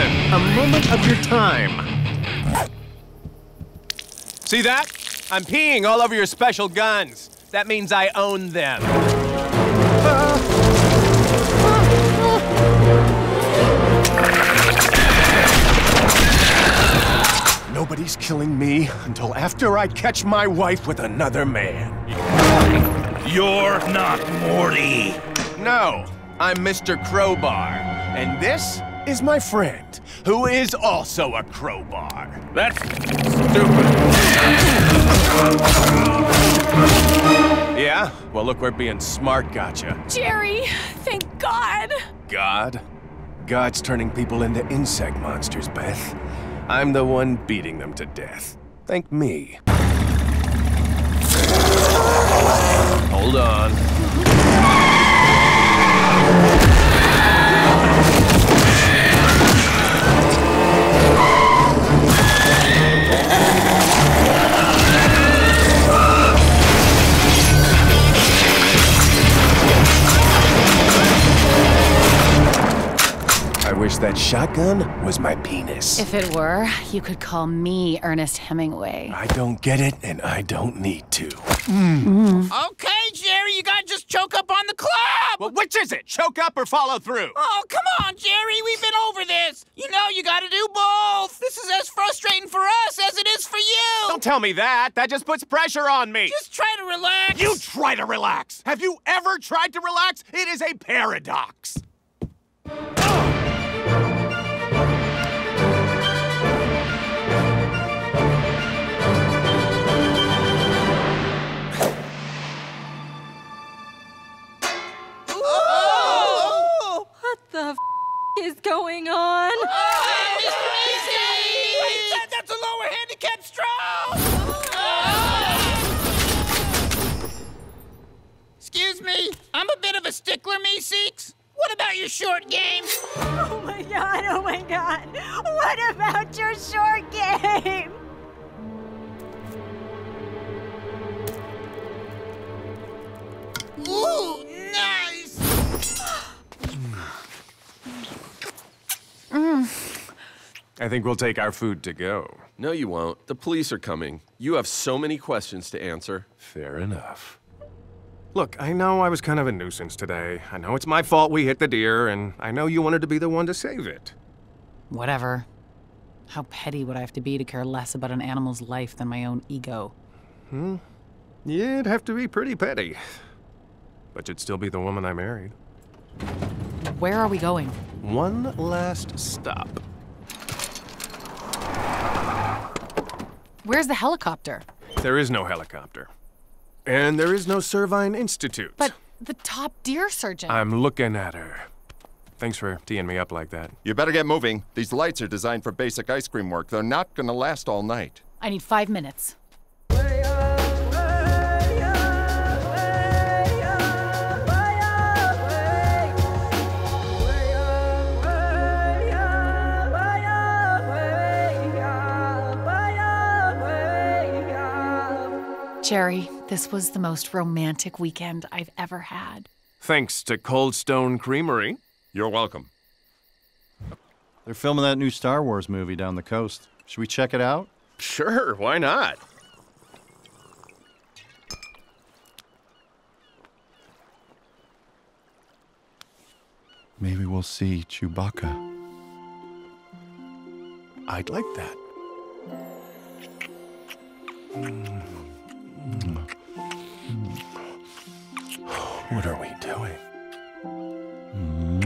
gentlemen, a moment of your time. See that? I'm peeing all over your special guns. That means I own them. Nobody's killing me until after I catch my wife with another man. You're not Morty. No, I'm Mr. Crowbar. And this is my friend, who is also a crowbar. That's stupid. Yeah? Well, look we're being smart gotcha. Jerry, thank God. God? God's turning people into insect monsters, Beth. I'm the one beating them to death. Thank me. Hold on. Wish that shotgun was my penis. If it were, you could call me Ernest Hemingway. I don't get it, and I don't need to. Mm. Okay, Jerry, you gotta just choke up on the club! Well, which is it? Choke up or follow through? Oh, come on, Jerry, we've been over this. You know you gotta do both. This is as frustrating for us as it is for you. Don't tell me that. That just puts pressure on me. Just try to relax. You try to relax. Have you ever tried to relax? It is a paradox. is going on? Oh, Mr. Easy! I said that's a lower handicap stroke! Excuse me, I'm a bit of a stickler, Meeseeks. What about your short game? Oh my god, oh my god. What about your short game? Ooh, I think we'll take our food to go. No, you won't. The police are coming. You have so many questions to answer. Fair enough. Look, I know I was kind of a nuisance today. I know it's my fault we hit the deer, and I know you wanted to be the one to save it. Whatever. How petty would I have to be to care less about an animal's life than my own ego? Hmm? Yeah, it'd have to be pretty petty. But you'd still be the woman I married. Where are we going? One last stop. Where's the helicopter? There is no helicopter. And there is no Servine Institute. But the top deer surgeon. I'm looking at her. Thanks for teeing me up like that. You better get moving. These lights are designed for basic ice cream work. They're not gonna last all night. I need five minutes. Jerry, this was the most romantic weekend I've ever had. Thanks to Cold Stone Creamery. You're welcome. They're filming that new Star Wars movie down the coast. Should we check it out? Sure, why not? Maybe we'll see Chewbacca. I'd like that. Hmm. Hmm. What are we doing? Hmm?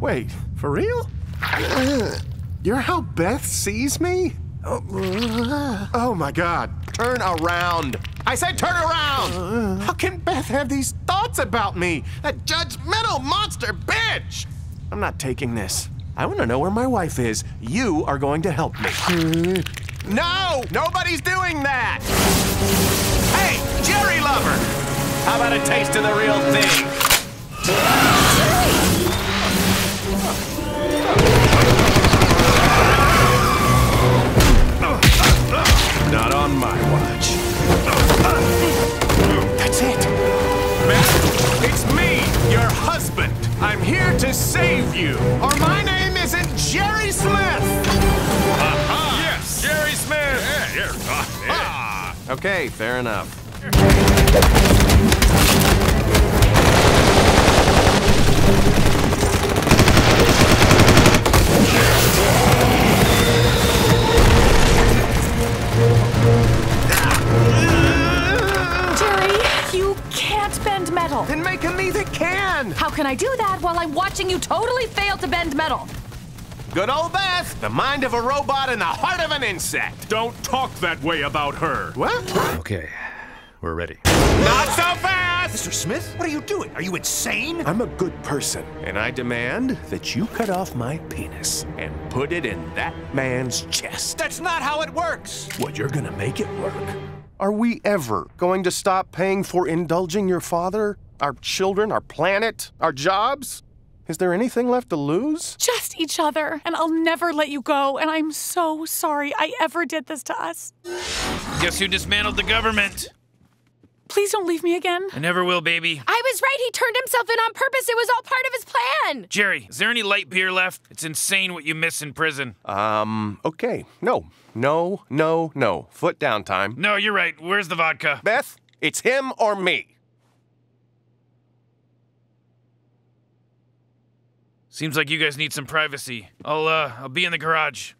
Wait, for real? You're how Beth sees me? Oh, oh my god. Turn around. I said turn around. How can Beth have these thoughts about me? That judgmental monster bitch. I'm not taking this. I want to know where my wife is. You are going to help me. no! Nobody's doing that! Hey, Jerry Lover! How about a taste of the real thing? Not on my watch. That's it. Matt, it's me, your husband save you, or my name isn't Jerry Smith! Yes, Jerry Smith. Yeah, yeah. Ah, yeah. Okay, fair enough. Bend metal. Then make a me that can! How can I do that while I'm watching you totally fail to bend metal? Good old Beth, the mind of a robot and the heart of an insect. Don't talk that way about her. What? Okay, we're ready. Not so fast! Mr. Smith, what are you doing? Are you insane? I'm a good person, and I demand that you cut off my penis and put it in that man's chest. That's not how it works. Well, you're gonna make it work. Are we ever going to stop paying for indulging your father, our children, our planet, our jobs? Is there anything left to lose? Just each other, and I'll never let you go. And I'm so sorry I ever did this to us. Guess who dismantled the government? Please don't leave me again. I never will, baby. I was right. He turned himself in on purpose. It was all part of his plan. Jerry, is there any light beer left? It's insane what you miss in prison. Um, okay. No, no, no, no. Foot down time. No, you're right. Where's the vodka? Beth, it's him or me. Seems like you guys need some privacy. I'll uh I'll be in the garage.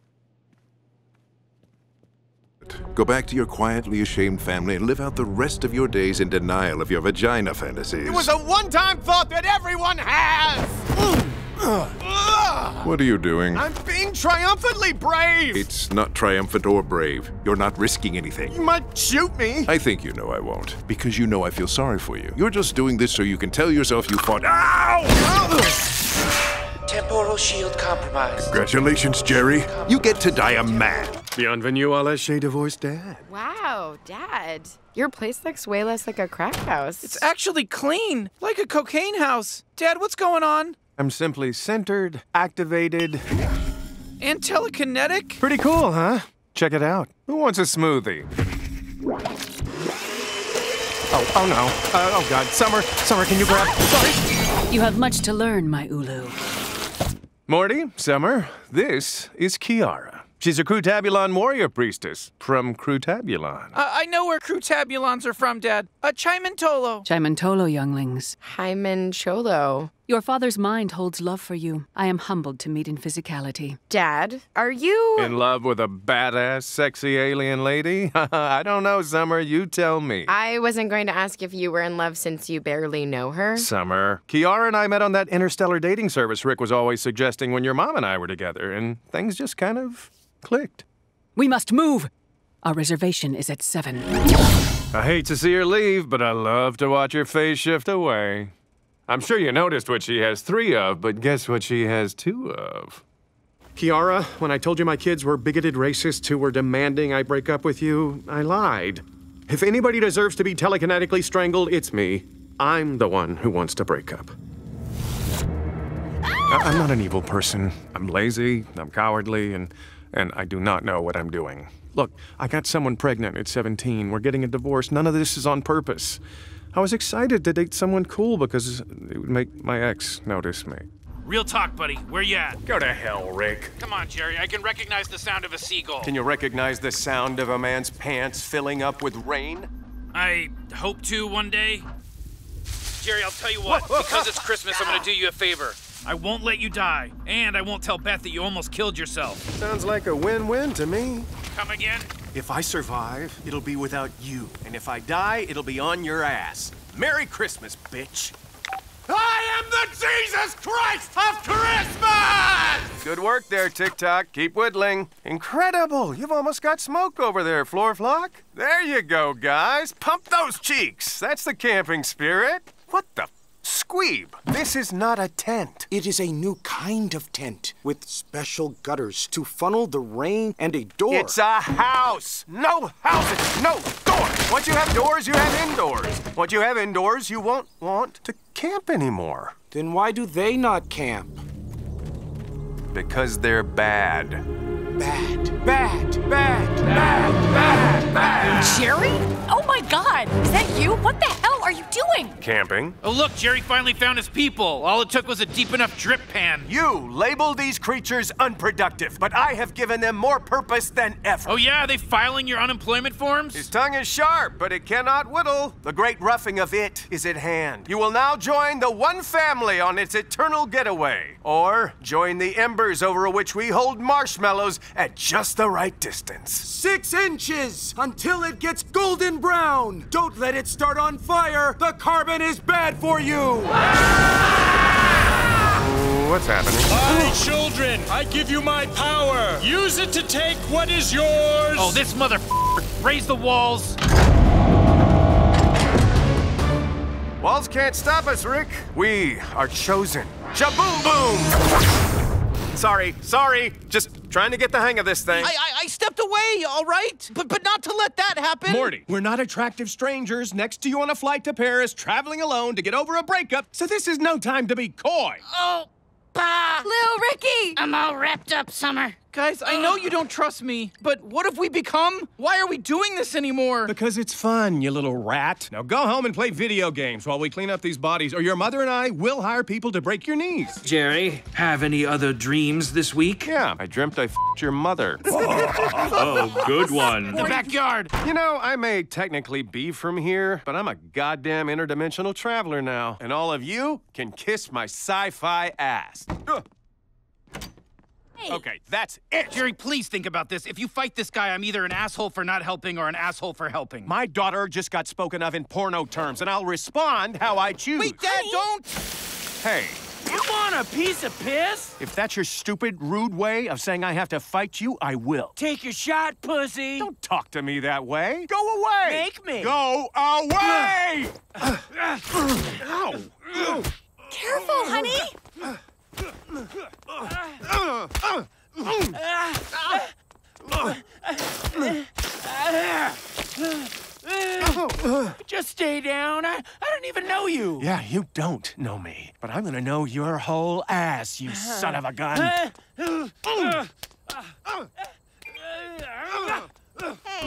Go back to your quietly ashamed family and live out the rest of your days in denial of your vagina fantasies. It was a one time thought that everyone has! What are you doing? I'm being triumphantly brave! It's not triumphant or brave. You're not risking anything. You might shoot me! I think you know I won't, because you know I feel sorry for you. You're just doing this so you can tell yourself you fought. Ow! Temporal shield compromised. Congratulations, Jerry. You get to die a man. Bienvenue à la chez divorce dad. Wow, Dad. Your place looks way less like a crack house. It's actually clean, like a cocaine house. Dad, what's going on? I'm simply centered, activated. And telekinetic? Pretty cool, huh? Check it out. Who wants a smoothie? Oh, oh no. Uh, oh god. Summer, Summer, can you grab. Sorry. You have much to learn, my Ulu. Morty, Summer, this is Kiara. She's a Crutabulon warrior priestess from Crutabulon. Uh, I know where Crutabulons are from, Dad. Uh, Chimantolo. Chimantolo, younglings. Hyman Cholo. Your father's mind holds love for you. I am humbled to meet in physicality. Dad, are you. In love with a badass, sexy alien lady? I don't know, Summer. You tell me. I wasn't going to ask if you were in love since you barely know her. Summer. Kiara and I met on that interstellar dating service Rick was always suggesting when your mom and I were together, and things just kind of clicked. We must move. Our reservation is at seven. I hate to see her leave, but I love to watch her face shift away. I'm sure you noticed what she has three of, but guess what she has two of? Kiara, when I told you my kids were bigoted racists who were demanding I break up with you, I lied. If anybody deserves to be telekinetically strangled, it's me. I'm the one who wants to break up. I- I'm not an evil person. I'm lazy, I'm cowardly, and, and I do not know what I'm doing. Look, I got someone pregnant at 17. We're getting a divorce. None of this is on purpose. I was excited to date someone cool because it would make my ex notice me. Real talk, buddy. Where you at? Go to hell, Rick. Come on, Jerry. I can recognize the sound of a seagull. Can you recognize the sound of a man's pants filling up with rain? I hope to one day. Jerry, I'll tell you what. what? Because it's Christmas, I'm gonna do you a favor. I won't let you die, and I won't tell Beth that you almost killed yourself. Sounds like a win-win to me. Come again? If I survive, it'll be without you. And if I die, it'll be on your ass. Merry Christmas, bitch. I am the Jesus Christ of Christmas! Good work there, TikTok. Keep whittling. Incredible. You've almost got smoke over there, Floor Flock. There you go, guys. Pump those cheeks. That's the camping spirit. What the Squeeb, this is not a tent. It is a new kind of tent with special gutters to funnel the rain and a door. It's a house. No houses, no doors. Once you have doors, you have indoors. Once you have indoors, you won't want to camp anymore. Then why do they not camp? Because they're bad. Bad, bad, bad, bad, bad, bad. Jerry? Oh my god! Is that you? What the hell are you doing? Camping. Oh, look, Jerry finally found his people. All it took was a deep enough drip pan. You label these creatures unproductive, but I have given them more purpose than ever. Oh, yeah? Are they filing your unemployment forms? His tongue is sharp, but it cannot whittle. The great roughing of it is at hand. You will now join the one family on its eternal getaway, or join the embers over which we hold marshmallows at just the right distance. Six inches until it gets golden brown. Don't let it start on fire. The carbon is bad for you. What's happening? My children, I give you my power. Use it to take what is yours. Oh, this mother raise the walls. Walls can't stop us, Rick. We are chosen. Shaboom boom! Sorry, sorry. Just trying to get the hang of this thing. I, I, I stepped away, all right? But, but not to let that happen. Morty, we're not attractive strangers next to you on a flight to Paris, traveling alone to get over a breakup, so this is no time to be coy. Oh, bah. Lil Ricky! I'm all wrapped up, Summer. Guys, I know you don't trust me, but what have we become? Why are we doing this anymore? Because it's fun, you little rat. Now go home and play video games while we clean up these bodies, or your mother and I will hire people to break your knees. Jerry, have any other dreams this week? Yeah, I dreamt I f***ed your mother. Oh, good one. The backyard. You know, I may technically be from here, but I'm a goddamn interdimensional traveler now. And all of you can kiss my sci-fi ass. Ugh. Okay, that's it. Jerry, please think about this. If you fight this guy, I'm either an asshole for not helping or an asshole for helping. My daughter just got spoken of in porno terms, and I'll respond how I choose. Wait, Dad, don't! Hey, You want a piece of piss? if that's your stupid, rude way of saying I have to fight you, I will. Take your shot, pussy. Don't talk to me that way. Go away. Make me. Go away. Ow. Careful, honey! Just stay down. I, I don't even know you. Yeah, you don't know me, but I'm gonna know your whole ass, you son of a gun. Hey,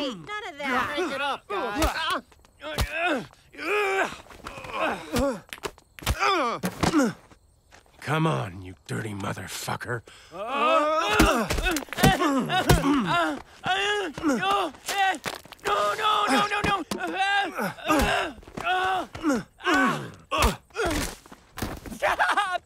none of that. Break it up, guys. Come on, you dirty motherfucker. No, no, no, no, no. Stop!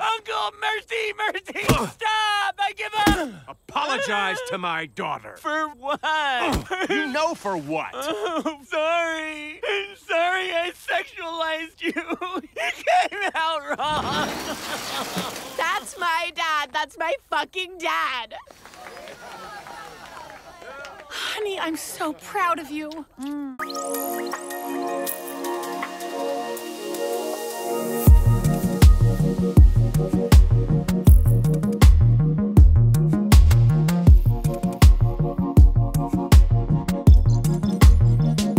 Uncle, mercy, mercy! Stop! I give up! Apologize to my daughter. For what? You know for what. Oh, sorry. Sorry I sexualized you. It came out wrong. That's my dad. That's my fucking dad. Honey, I'm so proud of you.